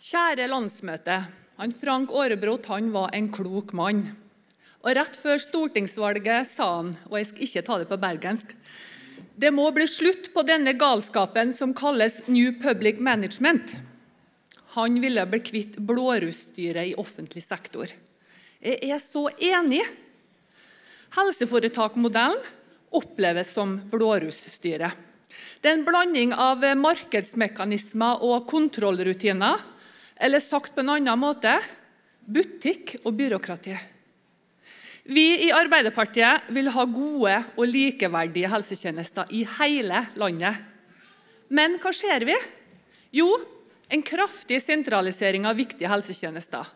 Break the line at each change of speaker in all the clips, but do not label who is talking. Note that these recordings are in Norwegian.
Kjære landsmøte. Han Frank Aarebrot han var en klok mann. Og Rett før stortingsvalget sa han, og jeg skal ikke ta det på bergensk Det må bli slutt på denne galskapen som kalles New Public Management. Han ville bli kvitt blårussstyret i offentlig sektor. Jeg er så enig. Helseforetakmodellen oppleves som blårusstyret. Det er en blanding av markedsmekanismer og kontrollrutiner eller sagt på en annen måte butikk og byråkrati. Vi i Arbeiderpartiet vil ha gode og likeverdige helsetjenester i hele landet. Men hva ser vi? Jo, en kraftig sentralisering av viktige helsetjenester.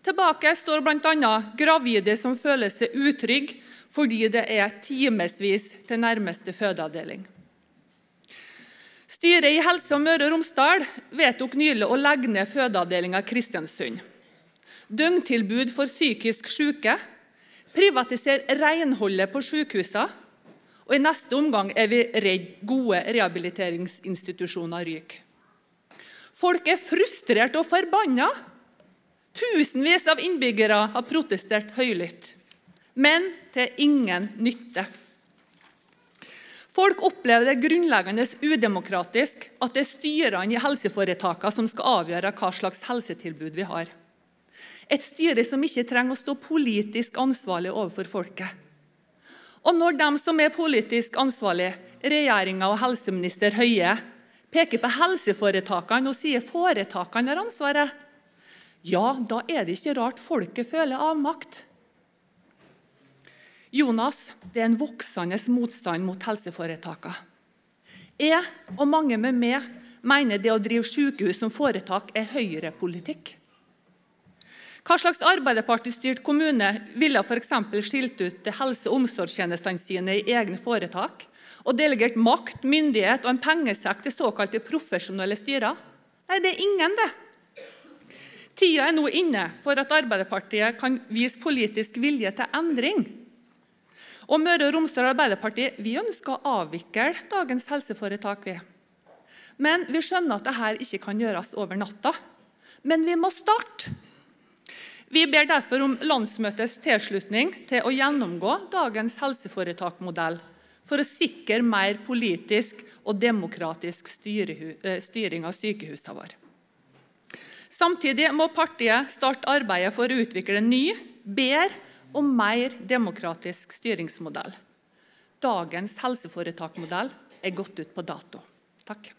Tilbake står bl.a. gravide som føler seg utrygge fordi det er timevis til nærmeste fødeavdeling. Styret i Helse og Møre og Romsdal vedtok nylig å legge ned fødeavdelinga Kristiansund. Døgntilbud for psykisk syke, privatisere renholdet på sykehusene, og i neste omgang er vi redd gode rehabiliteringsinstitusjoner ryker. Folk er frustrert og forbanna. Tusenvis av innbyggere har protestert høylytt, men til ingen nytte. Folk opplever det grunnleggende udemokratisk at det er styrene i helseforetakene som skal avgjøre hva slags helsetilbud vi har. Et styre som ikke trenger å stå politisk ansvarlig overfor folket. Og når de som er politisk ansvarlig, regjeringa og helseminister Høie, peker på helseforetakene og sier foretakene har ansvaret, ja, da er det ikke rart folket føler avmakt. Jonas, det er en voksende motstand mot helseforetakene. Jeg og mange med meg mener det å drive sykehus som foretak er høyrepolitikk. Hva slags Arbeiderpartistyrt kommune ville f.eks. skilt ut til helse- og omsorgstjenestene sine i egne foretak og delegert makt, myndighet og en pengesekk til såkalte profesjonelle styrer? Nei, det er ingen, det. Tida er nå inne for at Arbeiderpartiet kan vise politisk vilje til endring. Og Møre og Romsdal Arbeiderparti vi ønsker å avvikle dagens helseforetak. Vi. Men vi skjønner at dette ikke kan gjøres over natta. Men vi må starte. Vi ber derfor om landsmøtets tilslutning til å gjennomgå dagens helseforetakmodell for å sikre mer politisk og demokratisk eh, styring av sykehusene våre. Samtidig må partiet starte arbeidet for å utvikle en ny, bedre og mer demokratisk styringsmodell. Dagens helseforetakmodell er gått ut på dato. Takk.